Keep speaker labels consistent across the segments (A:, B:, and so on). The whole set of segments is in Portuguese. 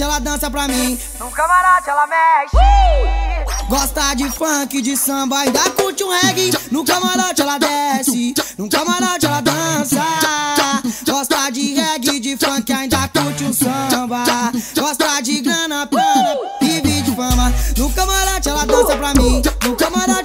A: ela dança pra mim.
B: No camarote ela mexe.
A: Gosta de funk, de samba, ainda curte um reggae. No camarote ela desce, no camarote ela dança. Gosta de reggae, de funk, ainda curte um samba. Gosta de grana, plana, vive de fama. No camarote ela dança pra mim, no camarote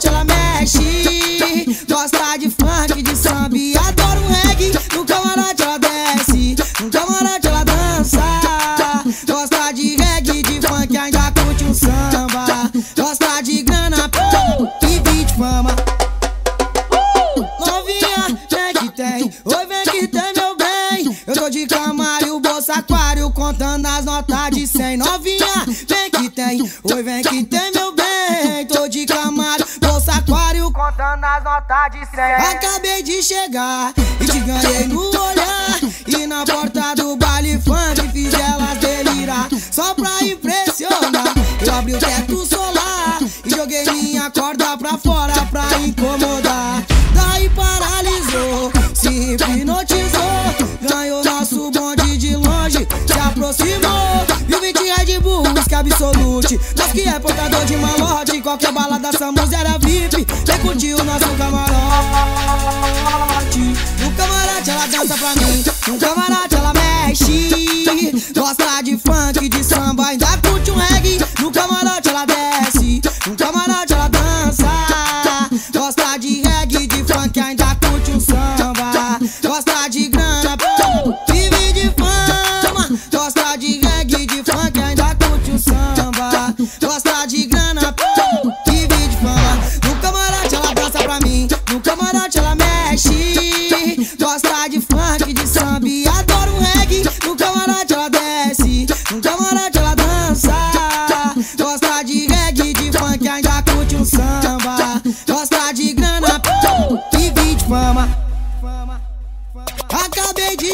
A: camário, bolsa aquário, contando as notas de cem. Novinha, vem que tem, oi vem que tem meu bem. Tô de camário, bolsa aquário,
B: Contando as notas de cem.
A: Acabei de chegar e te ganhei no olhar. E na porta do baile funk fiz elas delirar. Só pra impressionar, eu abri o teto solar e joguei minha corda pra fora pra incomodar. Daí paralisou, se hipnotizou. Ganhou nosso bonde de longe, se aproximou. Viu 20 Red Bull, que absolute. Nós que é portador de malote, qualquer balada, essa música era VIP. Vem curtir o nosso camarote. No camarote ela dança pra mim, no camarote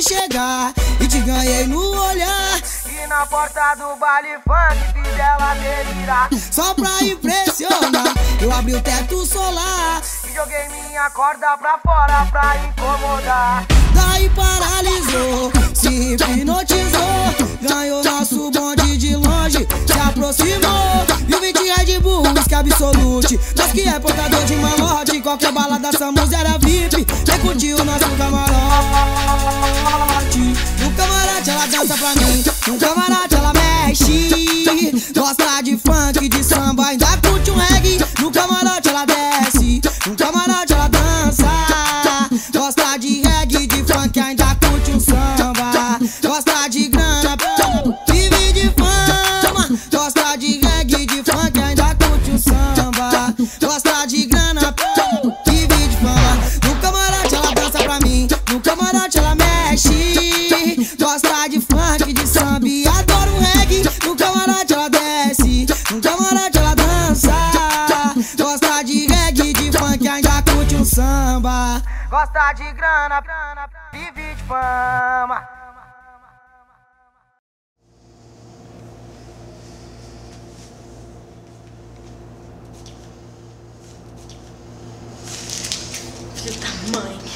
A: chegar e te ganhei no olhar.
B: E na porta do baile funk fiz ela delirar.
A: Só pra impressionar, eu abri o teto solar.
B: E joguei minha corda pra fora pra incomodar.
A: Daí paralisou, se hipnotizou. Ganhou nosso bonde de longe, se aproximou. Viu 20 Red Bull, que absolute. Nós que é portador de malote, qualquer balada, essa música era VIP. Vem curtir o nosso camarote. No camarote ela dança pra mim, no camarote samba.
B: Gosta de grana, vive de fama.
C: Filho da mãe.